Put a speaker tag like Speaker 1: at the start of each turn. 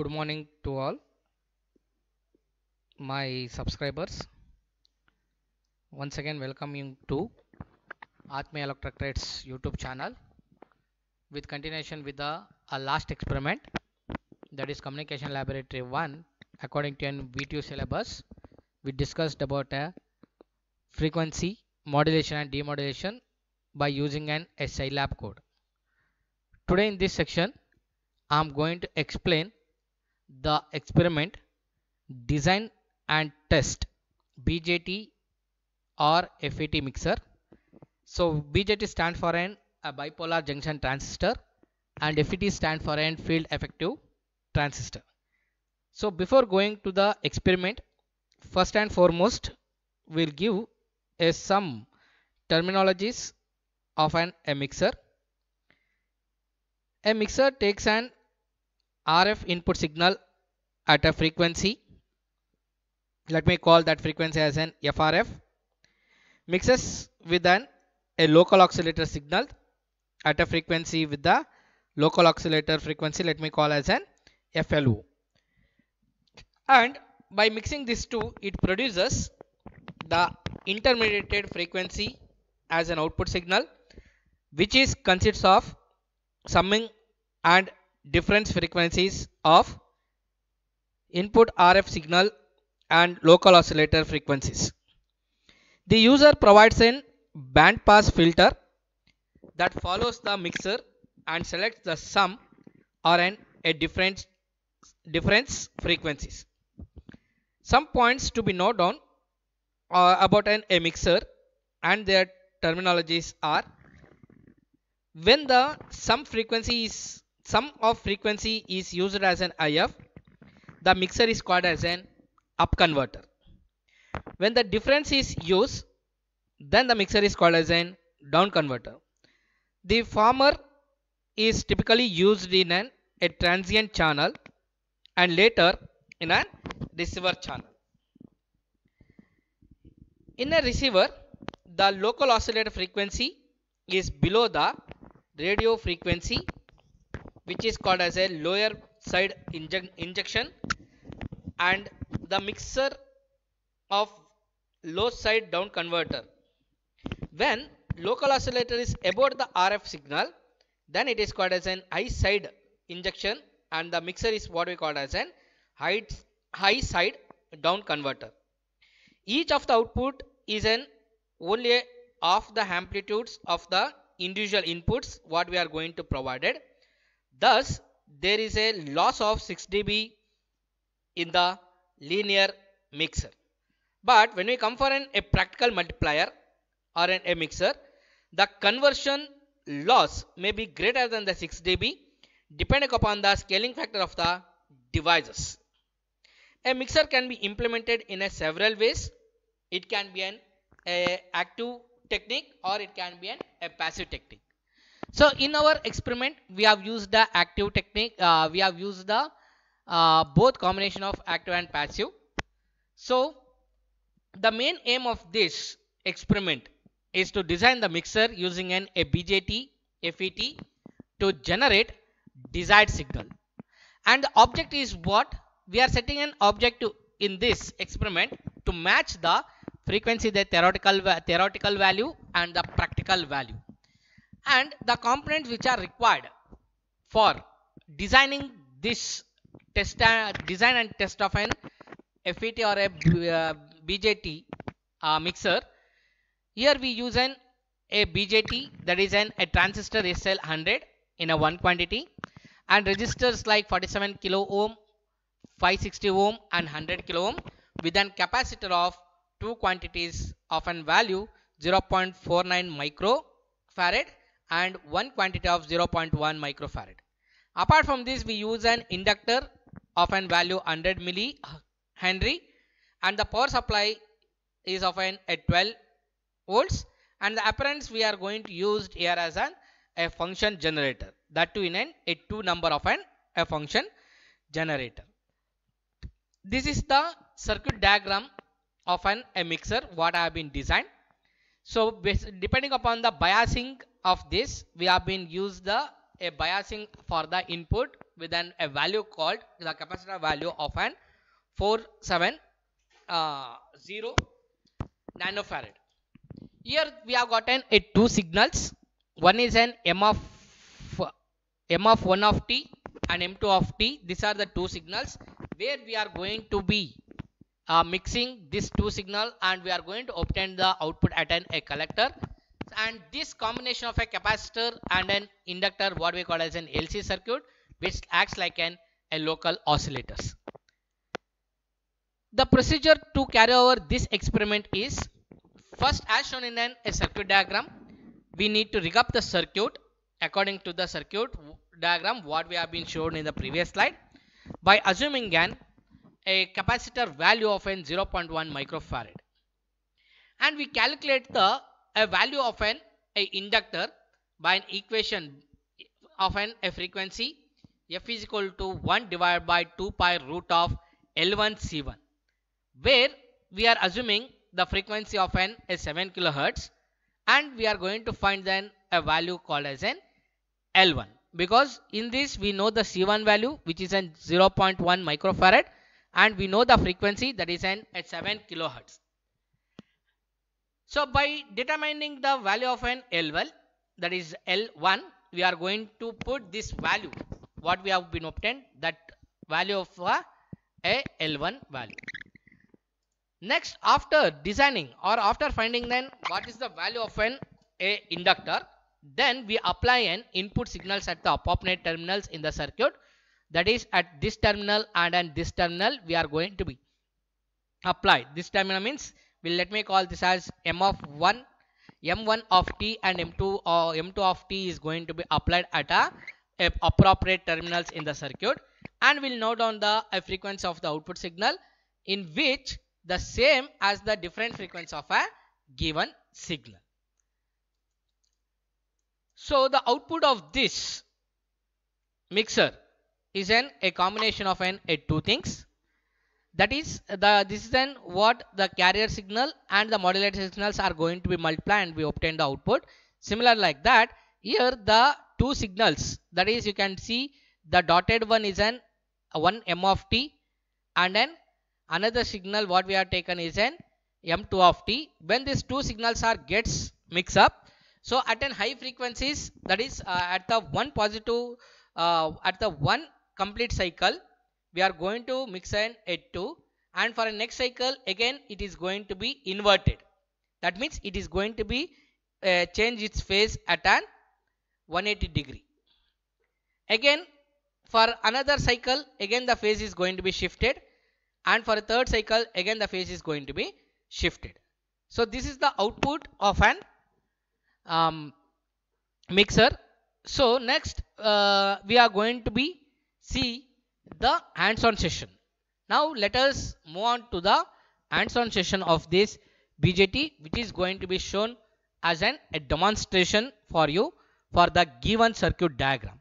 Speaker 1: good morning to all my subscribers. Once again welcoming to Atme Electrocrats YouTube channel with continuation with the uh, last experiment that is communication laboratory 1 according to an V2 syllabus we discussed about a frequency modulation and demodulation by using an Scilab code. Today in this section I'm going to explain the experiment design and test BJT or FET mixer. So BJT stands for an a bipolar junction transistor and FET stands for an field effective transistor. So before going to the experiment first and foremost we'll give a some terminologies of an a mixer. A mixer takes an RF input signal at a frequency. Let me call that frequency as an FRF mixes with an a local oscillator signal at a frequency with the local oscillator frequency let me call as an FLO and by mixing these two it produces the intermediated frequency as an output signal which is consists of summing and difference frequencies of input RF signal and local oscillator frequencies. The user provides an band pass filter that follows the mixer and selects the sum or an a different difference frequencies. Some points to be noted down uh, about an a mixer and their terminologies are when the sum frequency is sum of frequency is used as an IF the mixer is called as an up converter. When the difference is used, then the mixer is called as an down converter. The former is typically used in an a transient channel and later in a receiver channel. In a receiver, the local oscillator frequency is below the radio frequency which is called as a lower side injec injection and the mixer of low side down converter. When local oscillator is above the RF signal, then it is called as an high side injection and the mixer is what we call as an high, high side down converter. Each of the output is an only of the amplitudes of the individual inputs what we are going to provided. Thus, there is a loss of 6 dB in the linear mixer. But when we come for an, a practical multiplier or an, a mixer, the conversion loss may be greater than the 6 dB depending upon the scaling factor of the devices. A mixer can be implemented in a several ways. It can be an active technique or it can be an a passive technique. So in our experiment, we have used the active technique. Uh, we have used the uh, both combination of active and passive. So the main aim of this experiment is to design the mixer using an a BJT FET to generate desired signal. And the object is what? We are setting an objective in this experiment to match the frequency the theoretical theoretical value and the practical value and the components which are required for designing this test uh, design and test of an FET or a uh, BJT uh, mixer. Here we use an a BJT that is an a transistor SL100 in a one quantity and resistors like 47 kilo ohm 560 ohm and 100 kilo ohm with an capacitor of two quantities of an value 0.49 microfarad and one quantity of 0.1 microfarad. Apart from this, we use an inductor of an value 100 milli Henry and the power supply is of an at 12 volts and the appearance we are going to use here as an a function generator that too in an a two number of an a function generator. This is the circuit diagram of an a mixer what I have been designed. So depending upon the biasing of this we have been used the a biasing for the input with an, a value called the capacitor value of an 470 uh, nanofarad. Here we have gotten a two signals. One is an M of M of 1 of t and M2 of t. These are the two signals where we are going to be uh, mixing this two signal and we are going to obtain the output at an a collector and this combination of a capacitor and an inductor what we call as an LC circuit which acts like an a local oscillators. The procedure to carry over this experiment is first as shown in an, a circuit diagram we need to rig up the circuit according to the circuit diagram what we have been shown in the previous slide by assuming an a capacitor value of an 0.1 microfarad. And we calculate the a value of an a inductor by an equation of an a frequency f is equal to 1 divided by 2 pi root of L1 C1 where we are assuming the frequency of an a 7 kilohertz and we are going to find then a value called as an L1 because in this we know the C1 value which is an 0.1 microfarad and we know the frequency that is an at 7 kilohertz. So by determining the value of an L1 that is L1 we are going to put this value what we have been obtained that value of a, a L1 value. Next after designing or after finding then what is the value of an a inductor then we apply an input signals at the appropriate terminals in the circuit that is at this terminal and at this terminal we are going to be applied. This terminal means we'll let me call this as m of 1 m1 of t and m2 or m2 of t is going to be applied at a, a appropriate terminals in the circuit and we'll note down the a frequency of the output signal in which the same as the different frequency of a given signal. So the output of this mixer is an a combination of an a two things. That is the this is then what the carrier signal and the modulator signals are going to be multiplied and we obtain the output. Similar like that here the two signals that is you can see the dotted one is an one m of t and then another signal what we have taken is an m2 of t. When these two signals are gets mixed up so at an high frequencies that is uh, at the one positive uh, at the one complete cycle we are going to mix an H2 and for a next cycle again it is going to be inverted. That means it is going to be uh, change its phase at an 180 degree. Again for another cycle again the phase is going to be shifted and for a third cycle again the phase is going to be shifted. So this is the output of an um, mixer. So next uh, we are going to be see the hands-on session. Now let us move on to the hands-on session of this BJT which is going to be shown as an a demonstration for you for the given circuit diagram.